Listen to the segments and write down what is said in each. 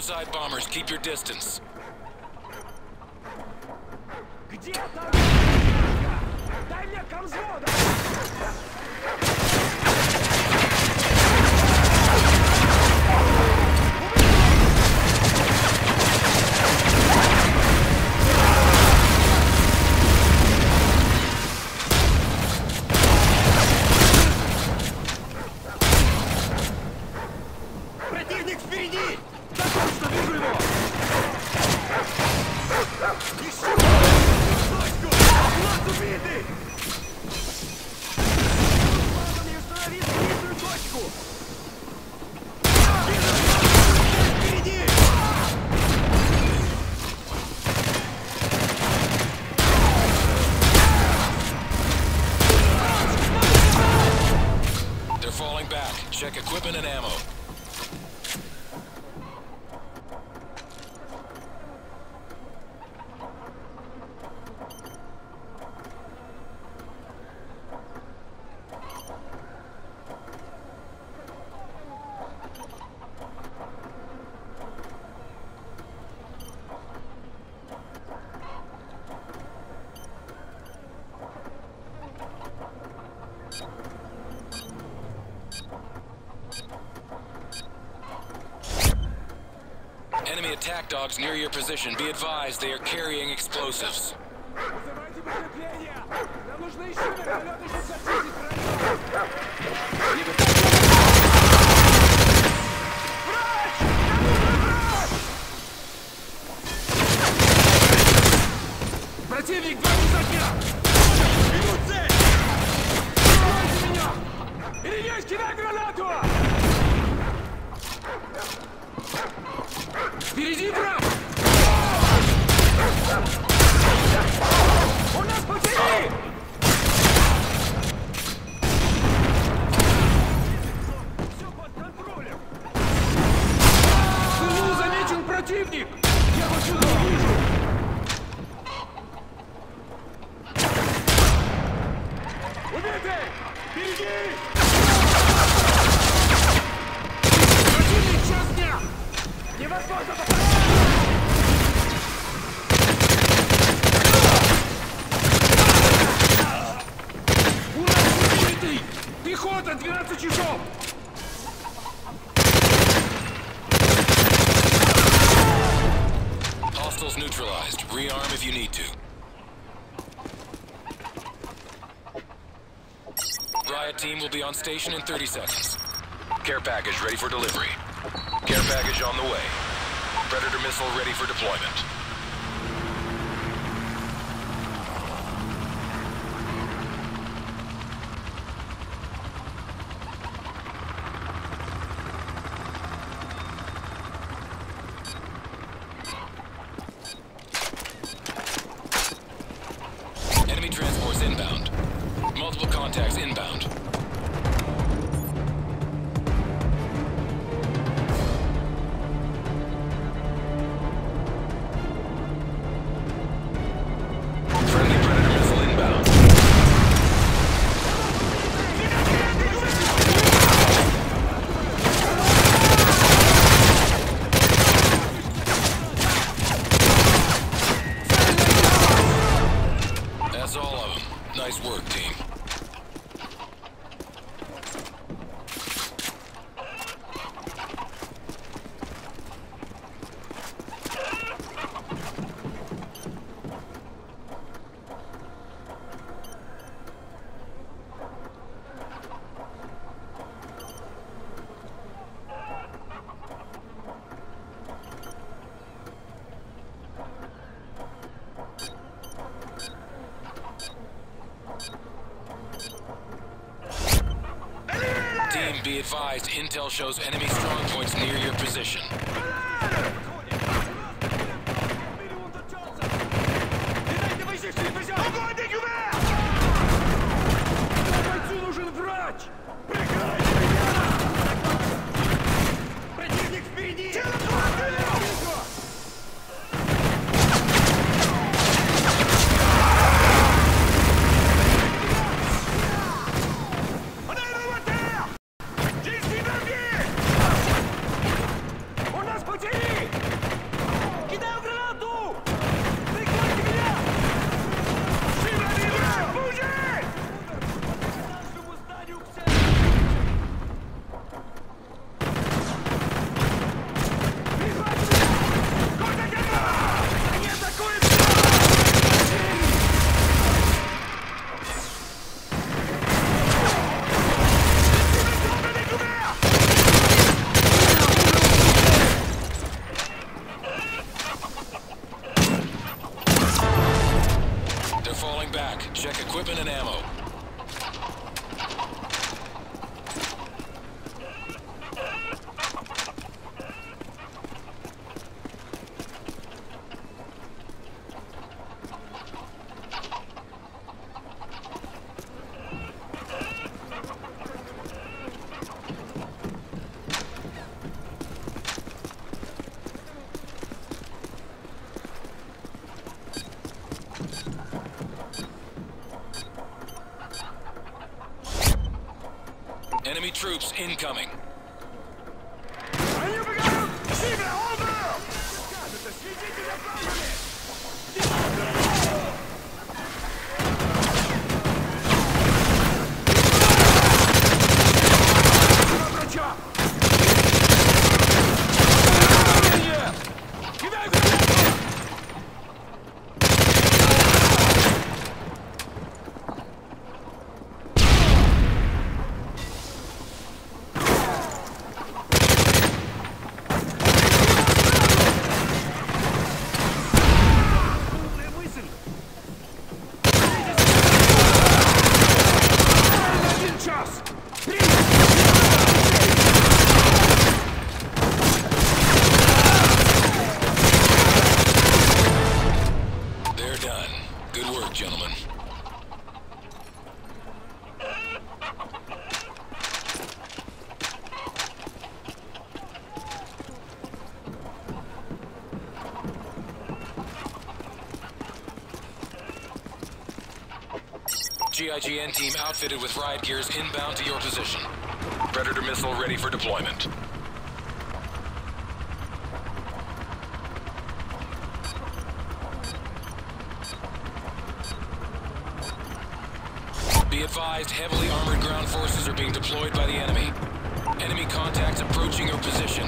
Suicide bombers, keep your distance. Где там? Дай мне комзвода! attack dogs near your position. Be advised, they are carrying explosives. Вызывайте подкрепление! Нам нужны еще вертолеты, чтобы зачистить район! Врач! Нам нужен врач! Противник два высотня! Бегут цель! Прикройте меня! Ильич, кидай гранату! Впереди враг! У нас потери! Riot team will be on station in 30 seconds. Care package ready for delivery. Care package on the way. Predator missile ready for deployment. Be advised, intel shows enemy strong points near your position. Incoming. GIGN team outfitted with riot gears inbound to your position. Predator missile ready for deployment. Be advised, heavily armored ground forces are being deployed by the enemy. Enemy contacts approaching your position.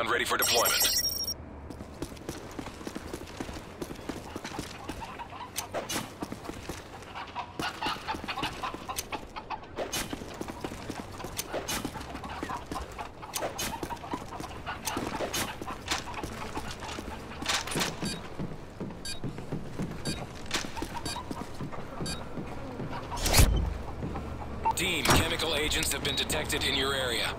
Gun ready for deployment. Team, chemical agents have been detected in your area.